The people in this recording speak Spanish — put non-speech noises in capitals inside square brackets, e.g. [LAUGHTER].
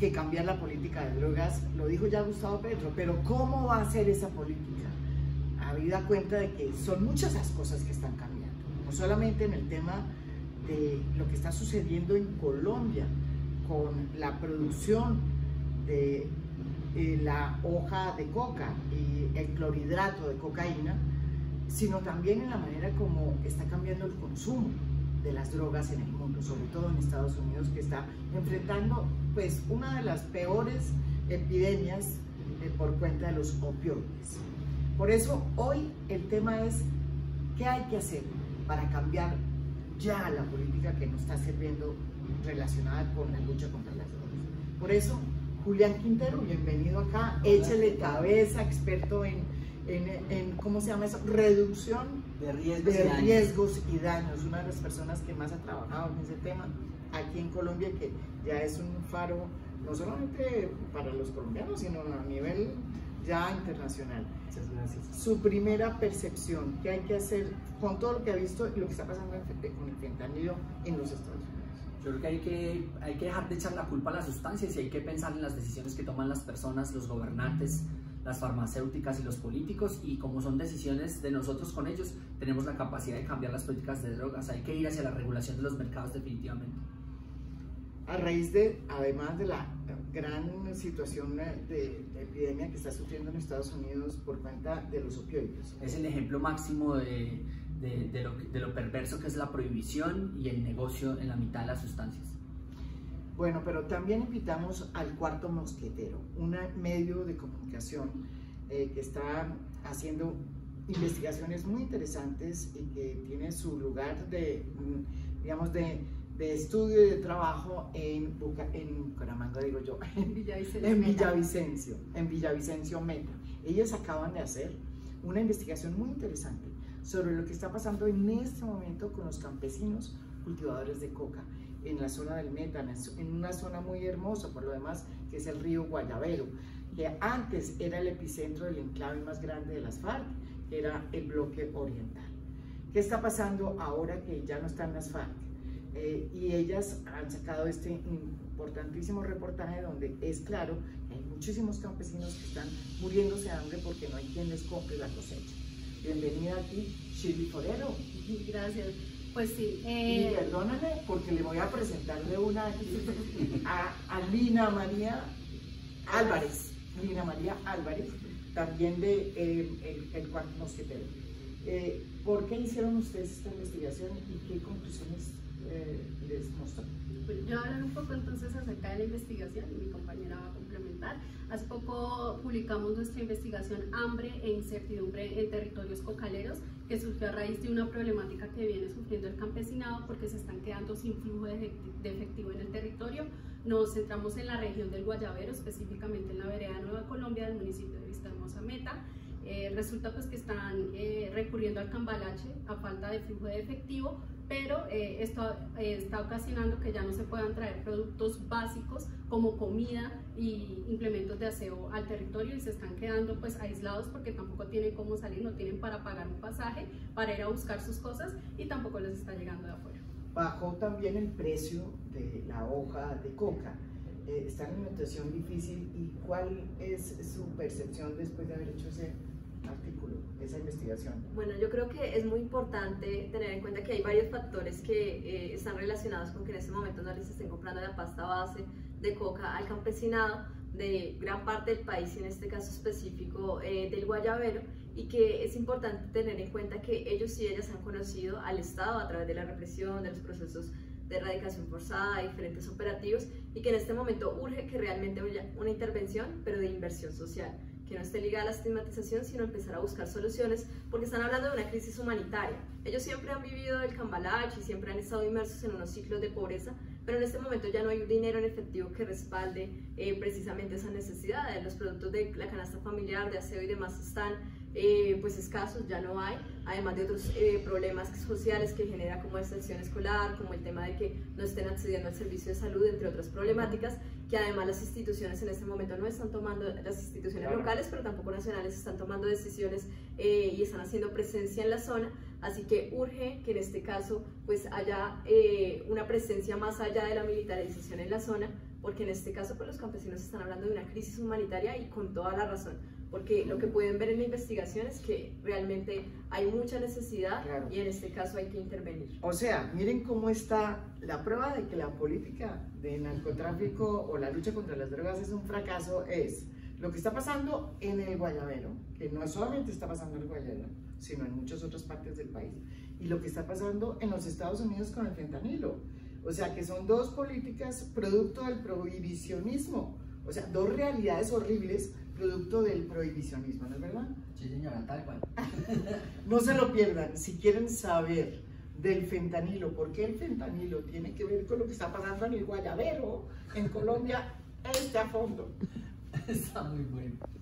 que cambiar la política de drogas, lo dijo ya Gustavo Petro, pero ¿cómo va a ser esa política? Habida cuenta de que son muchas las cosas que están cambiando, no solamente en el tema de lo que está sucediendo en Colombia con la producción de eh, la hoja de coca y el clorhidrato de cocaína, sino también en la manera como está cambiando el consumo de las drogas en el mundo, sobre todo en Estados Unidos, que está enfrentando pues una de las peores epidemias eh, por cuenta de los opioides. Por eso hoy el tema es qué hay que hacer para cambiar ya la política que nos está sirviendo relacionada con la lucha contra las drogas. Por eso, Julián Quintero, bienvenido acá, échele cabeza, experto en, en, ¿cómo se llama eso? Reducción de riesgos, de riesgos y daños. Una de las personas que más ha trabajado en ese tema aquí en Colombia, que ya es un faro no solamente para los colombianos, sino a nivel ya internacional. Muchas gracias. Su primera percepción, ¿qué hay que hacer con todo lo que ha visto y lo que está pasando con el fentanilo en los Estados Unidos? Yo creo que hay, que hay que dejar de echar la culpa a las sustancias y hay que pensar en las decisiones que toman las personas, los gobernantes, las farmacéuticas y los políticos y como son decisiones de nosotros con ellos, tenemos la capacidad de cambiar las políticas de drogas. Hay que ir hacia la regulación de los mercados definitivamente a raíz de, además de la gran situación de, epidemia que está sufriendo en Estados Unidos por cuenta de los opioides. Es el ejemplo máximo de, de, lo, de lo perverso que es la prohibición y el negocio en la mitad de las sustancias. Bueno, pero también invitamos al cuarto mosquetero, un medio de comunicación eh, que está haciendo investigaciones muy interesantes y que tiene su lugar de, mm, digamos, de de estudio y de trabajo en, en Bucaramanga, digo yo, en Villavicencio, en Villavicencio, en Villavicencio Meta. Ellos acaban de hacer una investigación muy interesante sobre lo que está pasando en este momento con los campesinos cultivadores de coca en la zona del Meta, en una zona muy hermosa por lo demás, que es el río Guayabero, que antes era el epicentro del enclave más grande de las FARC, que era el bloque oriental. ¿Qué está pasando ahora que ya no están las FARC? Eh, y ellas han sacado este importantísimo reportaje donde es claro que hay muchísimos campesinos que están muriéndose de hambre porque no hay quien les compre la cosecha. Bienvenida aquí, Shirley Forero. Gracias. Pues sí. Eh... Y perdóname porque le voy a presentarle una a, a Lina María Álvarez. Lina María Álvarez, también de eh, el, el Cuarto Mosquetero. Eh, ¿Por qué hicieron ustedes esta investigación y qué conclusiones eh, les mostró. Pues yo hablar un poco entonces acerca de la investigación y mi compañera va a complementar. Hace poco publicamos nuestra investigación Hambre e incertidumbre en territorios cocaleros que surgió a raíz de una problemática que viene sufriendo el campesinado porque se están quedando sin flujo de efectivo en el territorio. Nos centramos en la región del Guayabero, específicamente en la vereda Nueva Colombia del municipio de Vista Hermosa Meta. Eh, resulta pues que están eh, recurriendo al cambalache a falta de flujo de efectivo, pero eh, esto eh, está ocasionando que ya no se puedan traer productos básicos como comida y implementos de aseo al territorio y se están quedando pues aislados porque tampoco tienen cómo salir, no tienen para pagar un pasaje para ir a buscar sus cosas y tampoco les está llegando de afuera. Bajó también el precio de la hoja de coca. Eh, está en una situación difícil y cuál es su percepción después de haber hecho ese artículo, esa investigación? Bueno, yo creo que es muy importante tener en cuenta que hay varios factores que eh, están relacionados con que en este momento no les estén comprando la pasta base de coca al campesinado de gran parte del país, y en este caso específico eh, del Guayabero, y que es importante tener en cuenta que ellos y ellas han conocido al Estado a través de la represión, de los procesos de erradicación forzada, diferentes operativos, y que en este momento urge que realmente haya una intervención, pero de inversión social que no esté ligada a la estigmatización, sino empezar a buscar soluciones, porque están hablando de una crisis humanitaria. Ellos siempre han vivido el cambalache y siempre han estado inmersos en unos ciclos de pobreza, pero en este momento ya no hay dinero en efectivo que respalde eh, precisamente esa necesidad. Los productos de la canasta familiar, de aseo y demás están eh, pues escasos, ya no hay, además de otros eh, problemas sociales que genera como extensión escolar, como el tema de que no estén accediendo al servicio de salud, entre otras problemáticas, que además las instituciones en este momento no están tomando, las instituciones locales, pero tampoco nacionales, están tomando decisiones eh, y están haciendo presencia en la zona Así que urge que en este caso pues haya eh, una presencia más allá de la militarización en la zona, porque en este caso pues los campesinos están hablando de una crisis humanitaria y con toda la razón, porque lo que pueden ver en la investigación es que realmente hay mucha necesidad y en este caso hay que intervenir. O sea, miren cómo está la prueba de que la política de narcotráfico o la lucha contra las drogas es un fracaso, es lo que está pasando en el Guayabero, que no solamente está pasando en el Guayabero, sino en muchas otras partes del país, y lo que está pasando en los Estados Unidos con el fentanilo. O sea, que son dos políticas producto del prohibicionismo, o sea, dos realidades horribles producto del prohibicionismo, ¿no es verdad? Sí, señora, tal cual. [LAUGHS] no se lo pierdan, si quieren saber del fentanilo, por qué el fentanilo tiene que ver con lo que está pasando en el Guayabero, en Colombia, este a fondo. Está muy bueno.